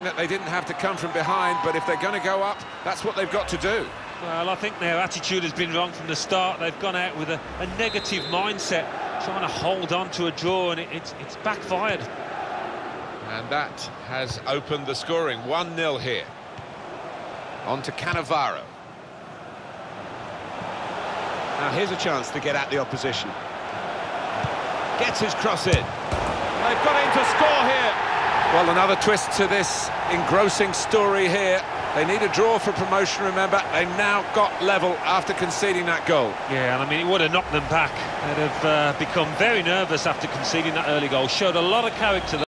that they didn't have to come from behind, but if they're going to go up, that's what they've got to do. Well, I think their attitude has been wrong from the start. They've gone out with a, a negative mindset, trying to hold on to a draw, and it, it's, it's backfired. And that has opened the scoring. 1-0 here. On to Cannavaro. Now here's a chance to get at the opposition. Gets his cross in. They've got him to score here. Well, another twist to this engrossing story here. They need a draw for promotion, remember. They've now got level after conceding that goal. Yeah, and I mean, it would have knocked them back. They'd have uh, become very nervous after conceding that early goal. Showed a lot of character